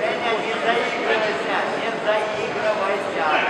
Женя, не заигрывайся, не заигрывайся.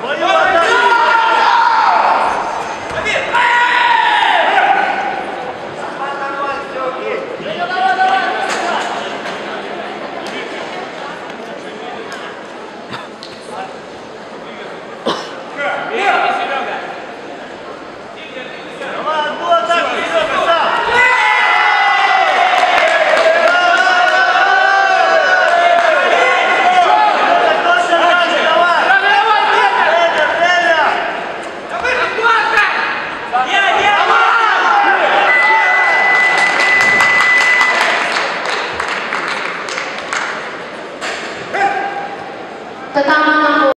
Хватит!